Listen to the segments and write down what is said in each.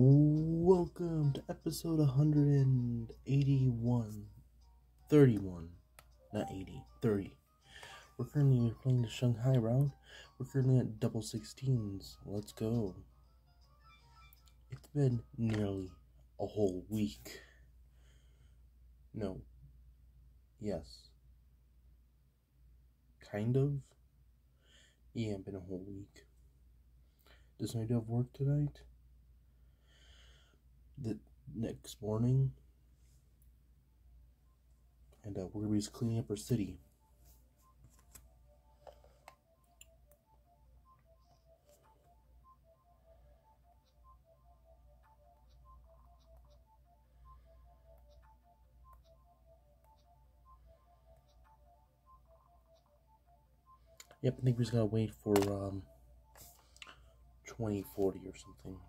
Welcome to episode 181. 31. Not 80. 30. We're currently playing the Shanghai Route. We're currently at double 16s. Let's go. It's been nearly a whole week. No. Yes. Kind of. Yeah, it's been a whole week. Does I have work tonight? The next morning, and uh, we're gonna be just cleaning up our city. Yep, I think we just gotta wait for um 2040 or something.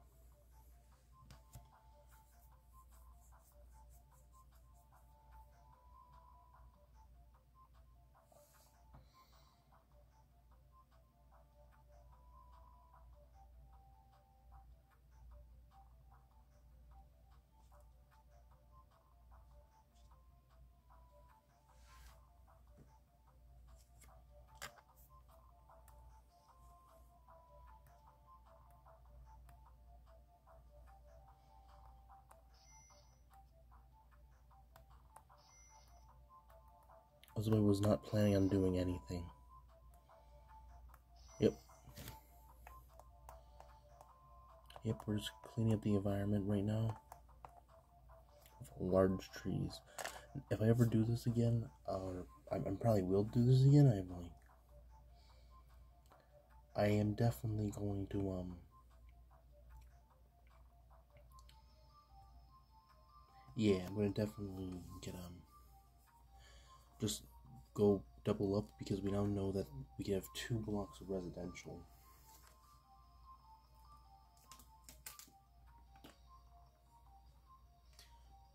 Ozumi was not planning on doing anything. Yep. Yep, we're just cleaning up the environment right now. With large trees. If I ever do this again, or I, I probably will do this again, I'm like, I am definitely going to um. Yeah, I'm gonna definitely get um just go double up because we now know that we can have two blocks of residential.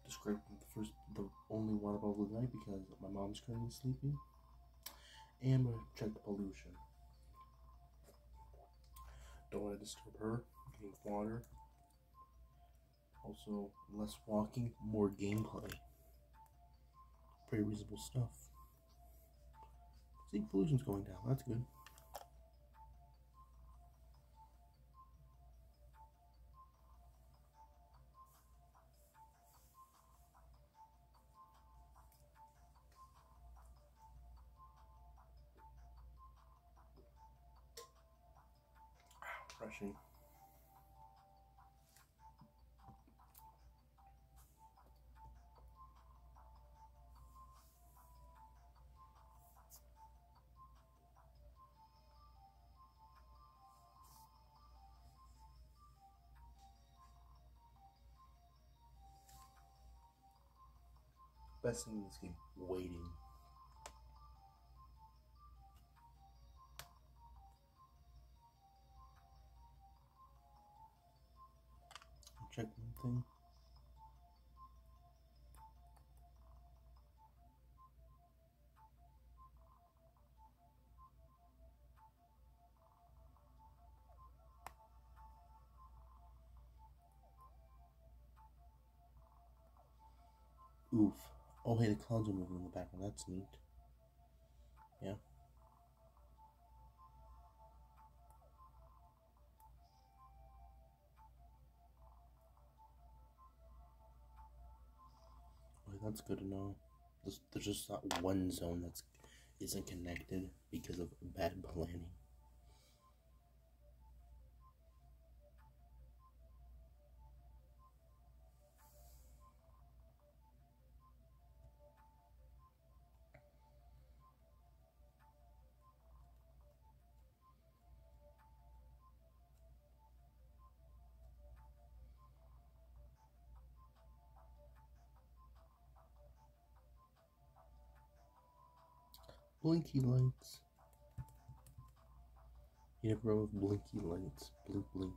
Describe the first, the only water bottle of the night because my mom's currently sleeping. And we're check the pollution. Don't want to disturb her. Getting water. Also, less walking, more gameplay pretty reasonable stuff. See, pollution's going down. That's good. Best thing in this game, waiting. Check one thing. Oof. Oh, hey, the clouds are moving in the background. That's neat. Yeah. Okay, that's good to know. There's, there's just not one zone that's isn't connected because of bad planning. Blinky lights. You have a row of blinky lights. Blink, blink.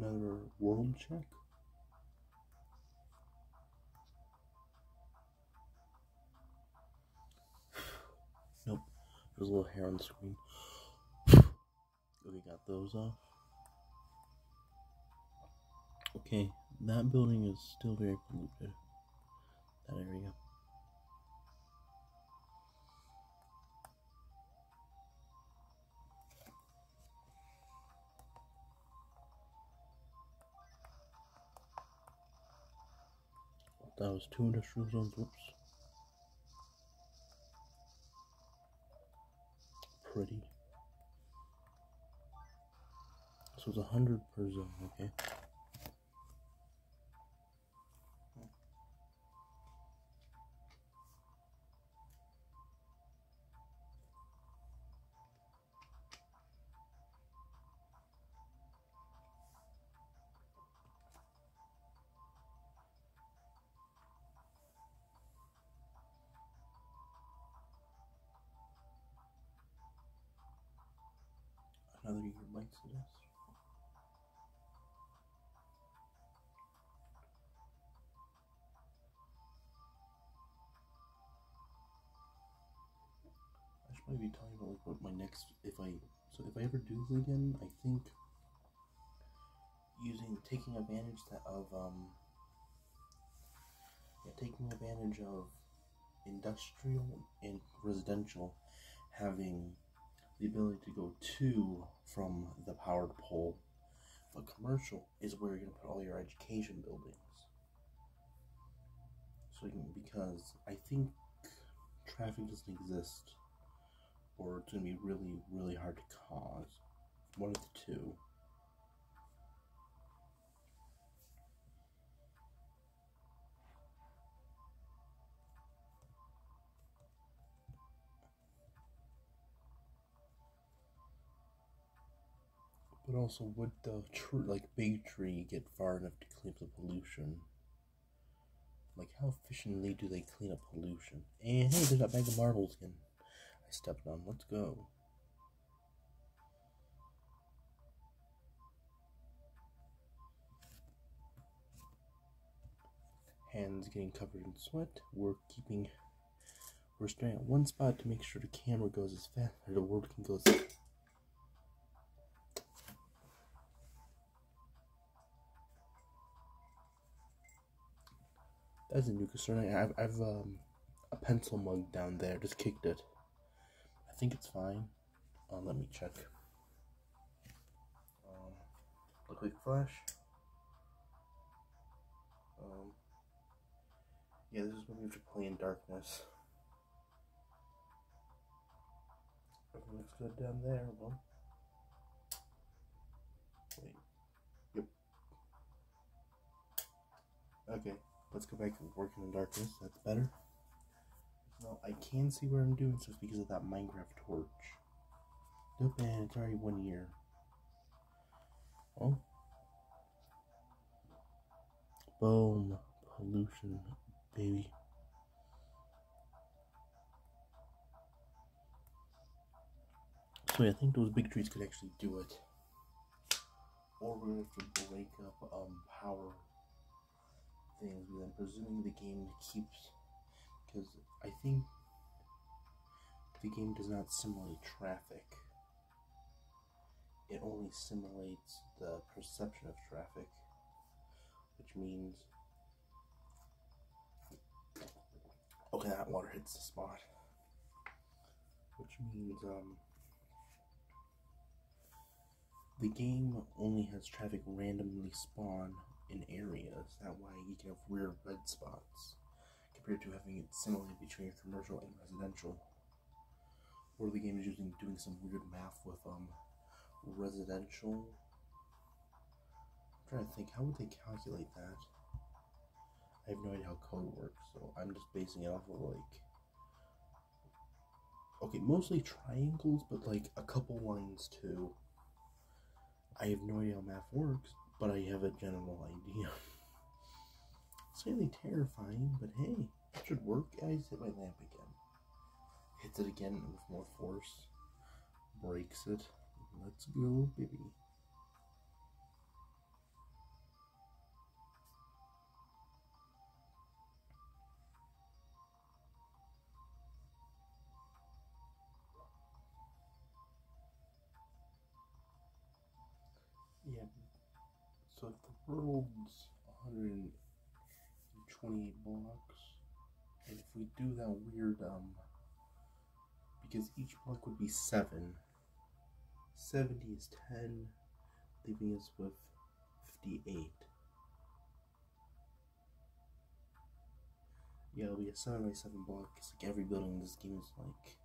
Another world check. Nope. There's a little hair on the screen. Okay, got those off. Okay, that building is still very polluted. That area. That was two industrial zones. Whoops. Pretty. So it's a hundred per zone, okay. Dust. I should probably be talking about like what my next if I so if I ever do this again, I think using taking advantage that of um yeah, taking advantage of industrial and residential having the ability to go to from the powered pole. But commercial is where you're going to put all your education buildings. So can, because I think traffic doesn't exist, or it's going to be really, really hard to cause. One of the two. But also, would the tree, like big tree, get far enough to clean up the pollution? Like, how efficiently do they clean up pollution? And hey, there's that bag of marbles again. I stepped on. Let's go. Hands getting covered in sweat. We're keeping. We're staying at one spot to make sure the camera goes as fast, or the world can go as That's a new concern. I've, I've um, a pencil mug down there. Just kicked it. I think it's fine. Um, let me check. Um, a quick flash. Um, yeah, this is when we have to play in darkness. Everything looks good down there. Well, wait. Yep. Okay. Let's go back and work in the darkness. That's better. No, I can see where I'm doing so it's because of that Minecraft torch. Nope, man, it's already one year. Oh. Boom. Pollution, baby. So yeah, I think those big trees could actually do it. Or we have to break up um power things, but I'm presuming the game keeps because I think the game does not simulate traffic. It only simulates the perception of traffic, which means okay, that water hits the spot, which means um. The game only has traffic randomly spawn in areas. That way you can have weird red spots compared to having it simulated between commercial and residential. Or the game is using doing some weird math with um residential. I'm trying to think how would they calculate that? I have no idea how code works, so I'm just basing it off of like okay, mostly triangles, but like a couple lines too. I have no idea how math works, but I have a general idea. Slightly terrifying, but hey, it should work. Guys, hit my lamp again. Hits it again with more force. Breaks it. Let's go, baby. World's 128 blocks. And if we do that weird, um, because each block would be 7, 70 is 10, leaving us with 58. Yeah, it'll be a 7 by 7 block. It's like every building in this game is like.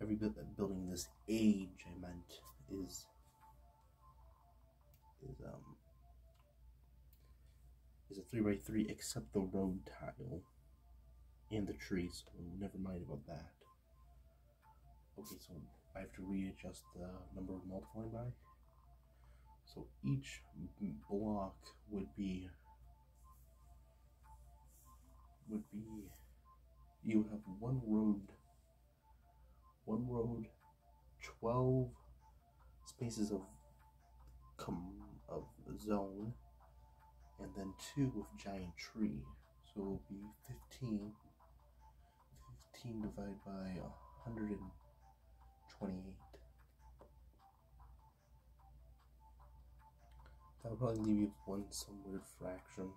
Every building in this age, I meant, is. Is, um. is a 3 by 3 except the road tile and the tree, so never mind about that. Okay, so I have to readjust the number of multiplying by. So each block would be would be you have one road one road 12 spaces of com of zone and then two with giant tree so it will be 15 15 divided by 128 that'll probably leave you with one some weird fraction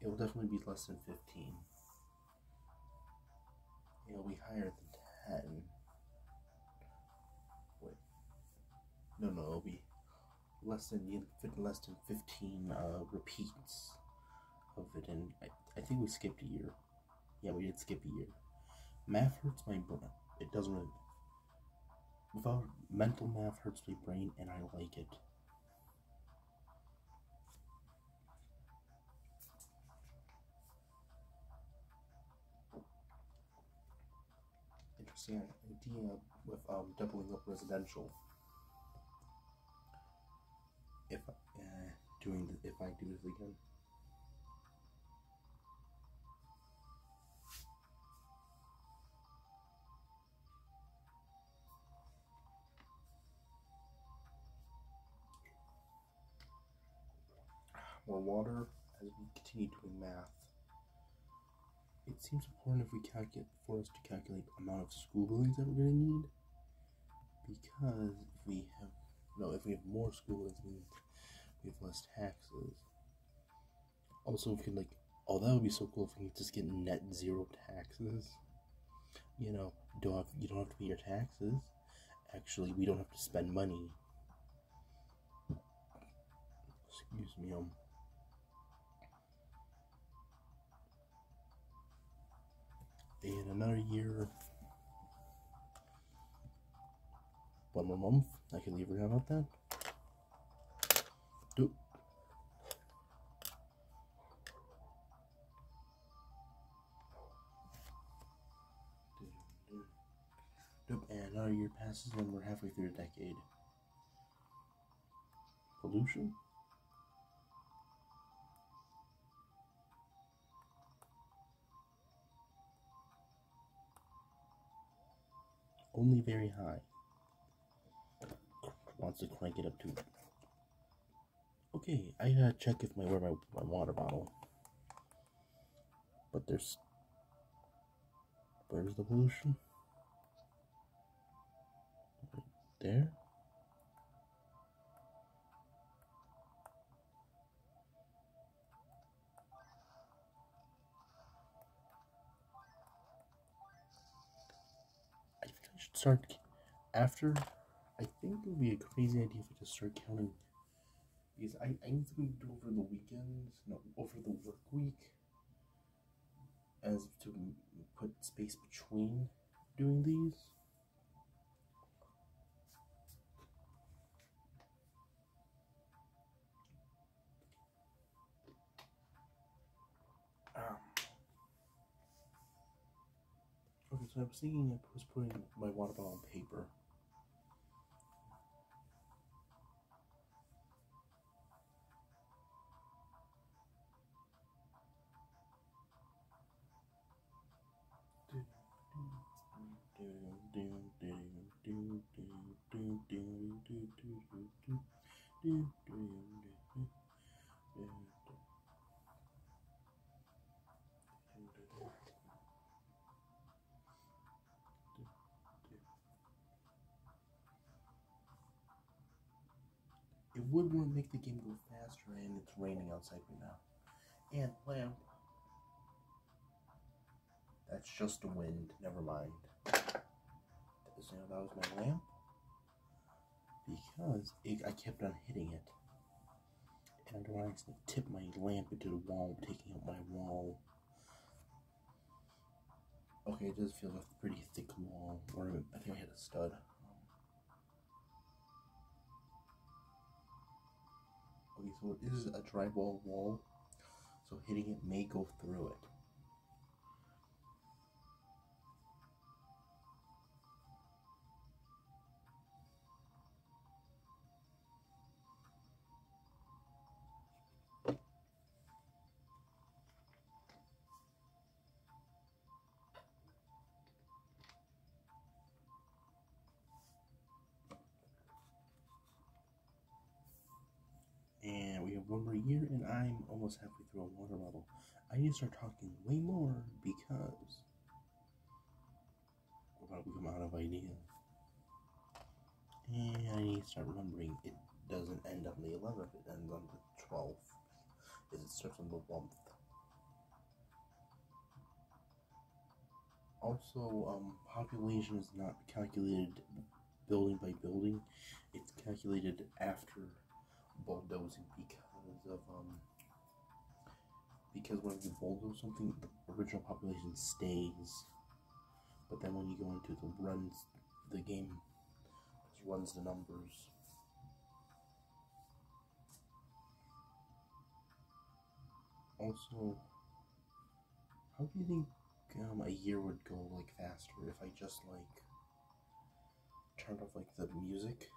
it will definitely be less than 15. It'll be higher than 10. No, no, it'll be less than less than 15 uh, repeats of it. And I, I think we skipped a year. Yeah, we did skip a year. Math hurts my brain. It doesn't really. Without mental math hurts my brain, and I like it. interesting idea with um, doubling up residential. If uh, doing the, if I do this again. More water as we continue doing math it seems important if we calculate for us to calculate amount of school buildings that we're going to need because if we have no if we have more school buildings means we have less taxes. Also if we can like oh that would be so cool if we could just get net zero taxes. You know don't have, you don't have to pay your taxes. Actually we don't have to spend money. Excuse me um. In another year, one more month. I can leave her about that. Do. Nope, and another year passes and we're halfway through the decade. Pollution? only very high. Wants to crank it up too. Okay, I gotta check if my where my my water bottle. But there's. Where's the pollution? Right there. I should start after. I think it would be a crazy idea if we just start counting because I, I need something to do over the weekends, no, over the work week, as to put space between doing these. Um, okay, so I was thinking I was putting my water bottle on paper. It would want to make the game go faster, and it's raining outside right now. And lamp. That's just the wind. Never mind. That was my lamp because it, I kept on hitting it, and I don't accidentally tip my lamp into the wall, taking out my wall. Okay, it does feel like a pretty thick wall, or I think I had a stud. Okay, so it is a drywall wall, so hitting it may go through it. Almost halfway through a water bottle. I need to start talking way more because we're about to come out of ideas. And I need to start remembering it doesn't end on the 11th, it ends on the 12th. Is it starts on the 1st. Also, um, population is not calculated building by building. It's calculated after bulldozing because of um because when you bulldoze something, the original population stays, but then when you go into the runs, the game runs the numbers. Also, how do you think um, a year would go like faster if I just like turned off like the music?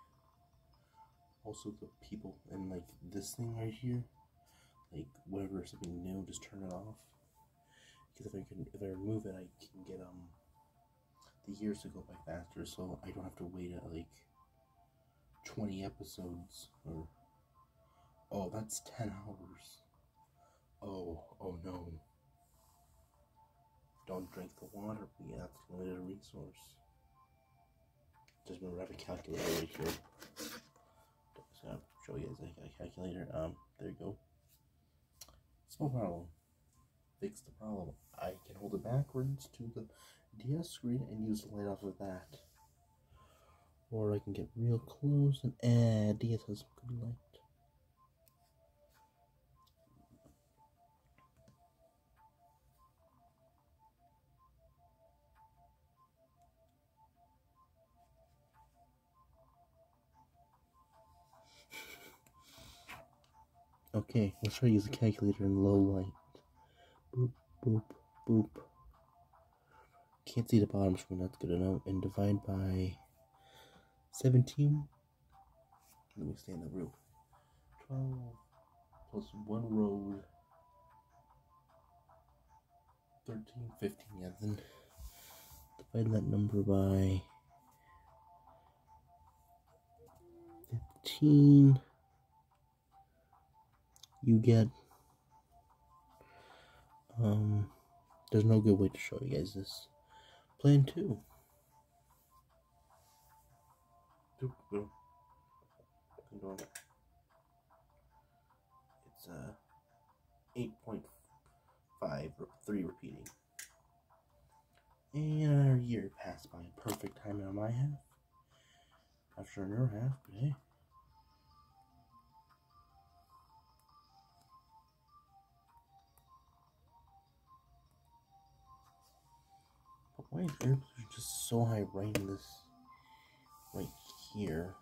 also the people and like this thing right here like whatever something new just turn it off. Because if I can if I remove it I can get um the years to go by faster so I don't have to wait at like 20 episodes or oh that's 10 hours. Oh oh no. Don't drink the water yeah that's a limited resource. Just remember I have a calculator right here. So show you guys a, calculator. Um, there you go. Small problem. Fix the problem. I can hold it backwards to the DS screen and use the light off of that. Or I can get real close and add DS has good light. Okay, let's try to use a calculator in low light. Boop, boop, boop. Can't see the bottom screen, that's good enough. And divide by 17. Let me stay in the room. 12 plus 1 road. 13, 15, yeah, then divide that number by 15 you get. Um there's no good way to show you guys this. Plan two. It's uh 8.5 3 repeating. And our year passed by perfect timing on my half. After your half but hey Why is air pollution just so high right in this, right here?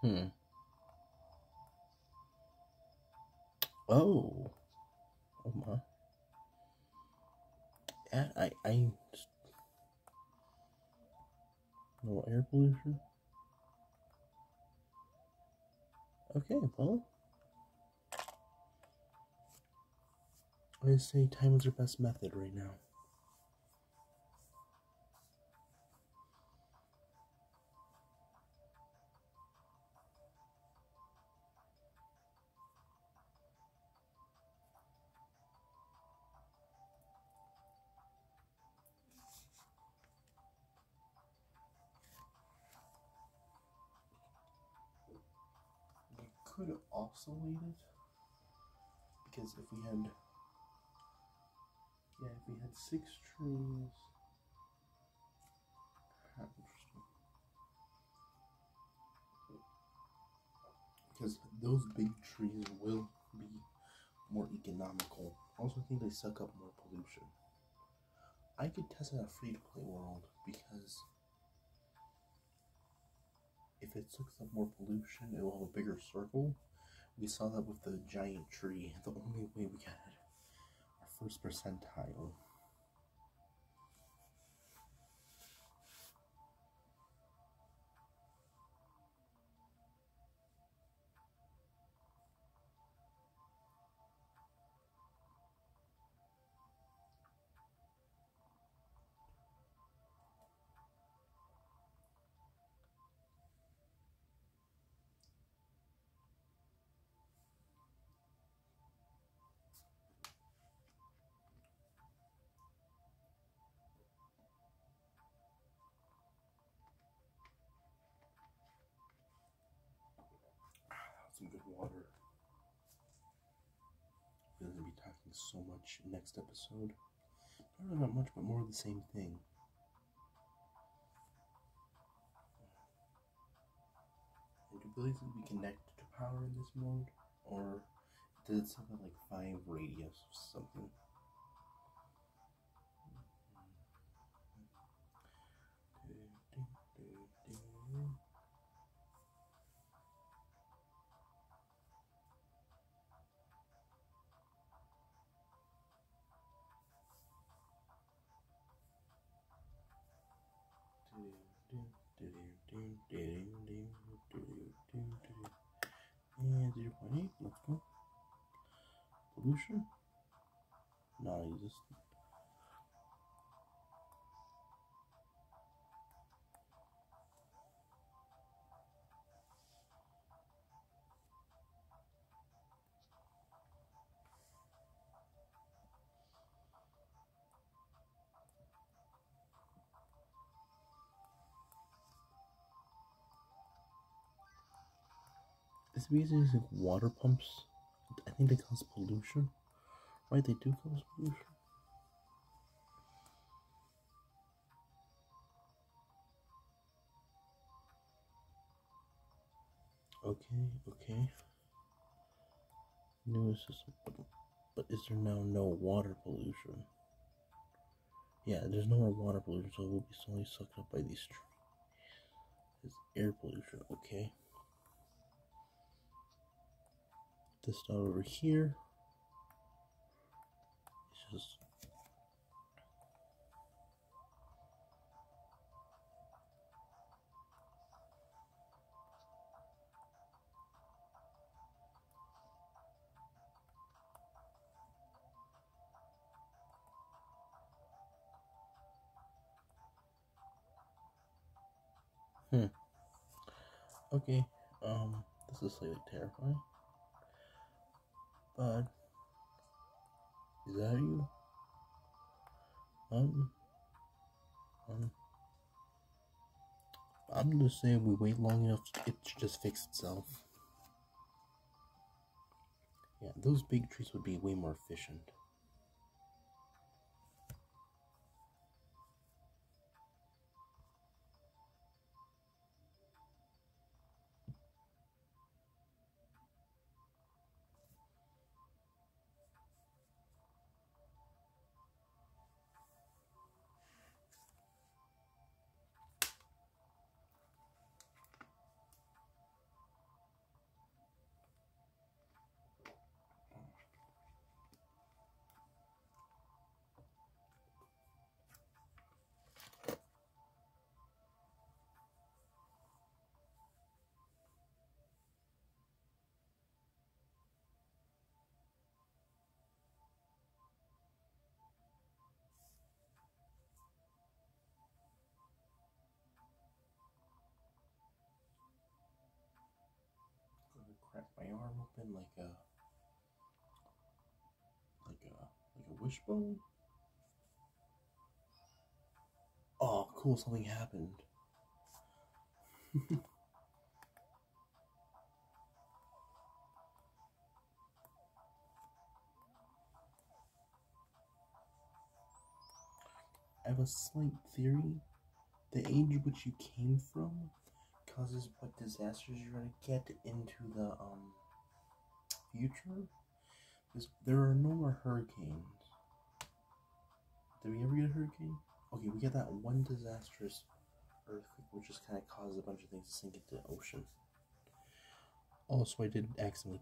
Hmm. Oh. Oh my. Yeah, I, I, no air pollution. Okay, well. I say time is your best method right now. We could have it because if we had we had six trees. Because those big trees will be more economical. Also, I think they suck up more pollution. I could test it a free to play world because if it sucks up more pollution, it will have a bigger circle. We saw that with the giant tree. The only way we got our first percentile. Some good water. We're going to be talking so much next episode. Not really not much, but more of the same thing. And do believe that we connect to power in this mode? Or does it something like 5 radius or something? 0.8, let's go. Pollution? Non-existent. Is because using water pumps? I think they cause pollution. Right, they do cause pollution. Okay, okay. New system, but, but is there now no water pollution? Yeah, there's no more water pollution, so it will be slowly sucked up by these trees. It's air pollution, okay. This dot over here. It's just Hmm. Okay. Um, this is slightly terrifying. Bud. Is that you? Um, um, I'm just saying we wait long enough, it should just fix itself. Yeah, those big trees would be way more efficient. arm open like a like a like a wishbone? Oh, cool, something happened. I have a slight theory. The age which you came from causes what disasters you're gonna get into the um future. There are no more hurricanes. Did we ever get a hurricane? Okay, we got that one disastrous earthquake, which just kind of caused a bunch of things to sink into the ocean. Also, I did accidentally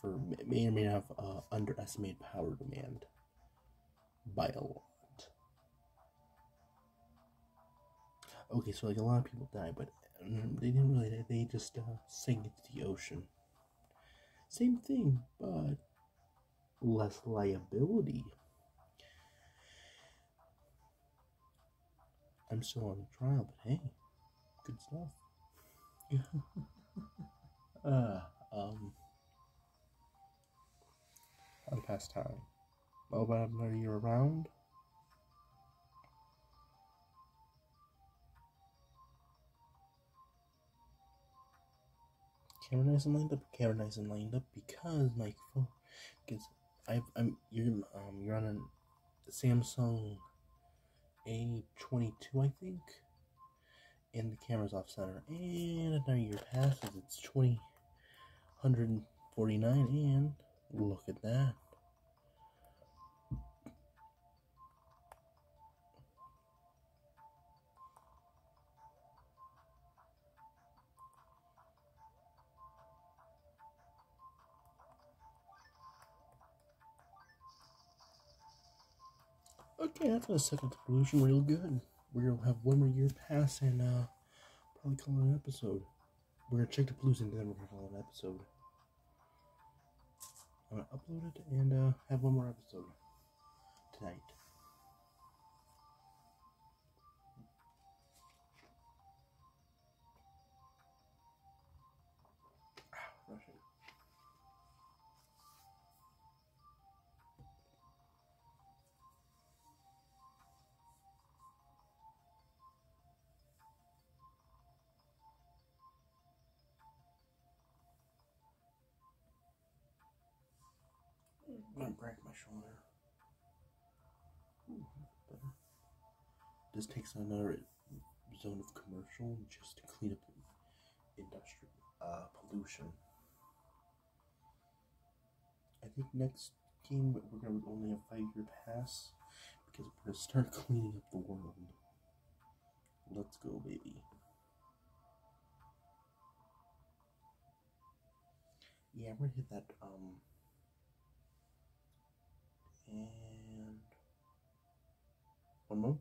for may or may not have uh, underestimated power demand by a lot. Okay, so like a lot of people die, but mm, they didn't really. They just uh, sank into the ocean. Same thing, but less liability. I'm still on trial, but hey, good stuff. uh, um, to pass time. Well, but are you around? Camera lined up, camera lined up because my phone, because I've, I'm you're um you're on a Samsung A22 I think, and the camera's off center, and now your passes it's twenty hundred forty nine, and look at that. Okay, that's gonna suck up the pollution real good. We're gonna have one more year pass and uh probably call it an episode. We're gonna check the pollution then we're gonna call it an episode. I'm gonna upload it and uh have one more episode tonight. I'm break my shoulder. This takes another zone of commercial just to clean up industrial uh, pollution. I think next game we're gonna only have five year pass because we're gonna start cleaning up the world. Let's go, baby. Yeah, we're gonna hit that um and one month.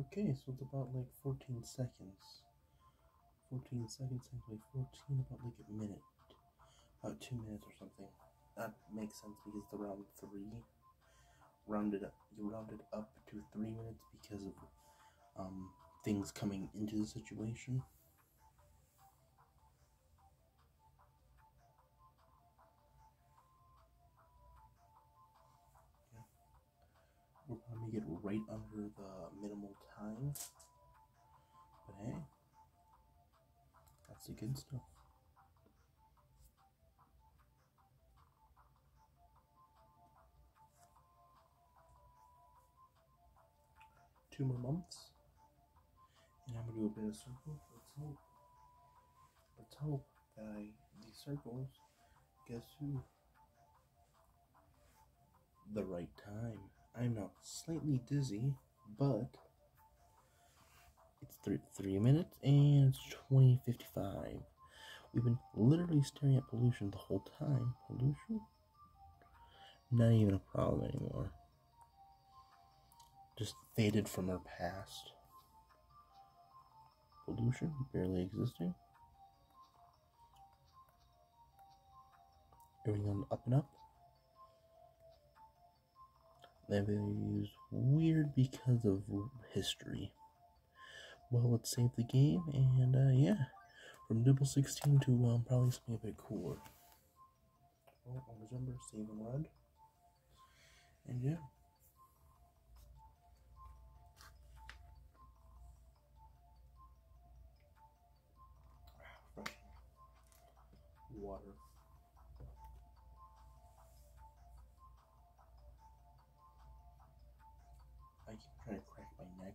Okay, so it's about like 14 seconds. 14 seconds and like 14, about like a minute. About two minutes or something. That makes sense because the round three rounded up rounded up to three minutes because of um, things coming into the situation. Yeah. We're probably get right under the minimal time. But hey, that's the good stuff. Two more months. And I'm gonna do a bit of circles. Let's hope. Let's hope that I these circles guess who? The right time. I'm now slightly dizzy, but it's three three minutes and it's twenty fifty five. We've been literally staring at pollution the whole time. Pollution? Not even a problem anymore just faded from her past. Pollution barely existing. Everything on up and up. They weird because of history. Well, let's save the game, and uh, yeah, from double 16 to um, probably something a bit cooler. Well, remember, save and run. And yeah. water. I keep trying to crack my neck.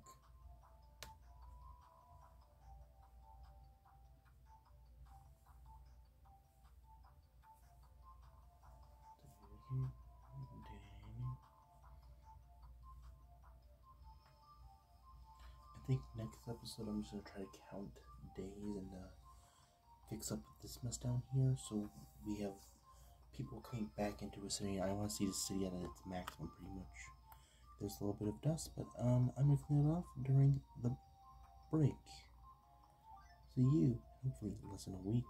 I think next episode I'm just gonna try to count days and uh fix up this mess down here so we have people coming back into a city. I want to see the city at its maximum pretty much. There's a little bit of dust, but um, I'm gonna clean it off during the break. See you hopefully less than a week.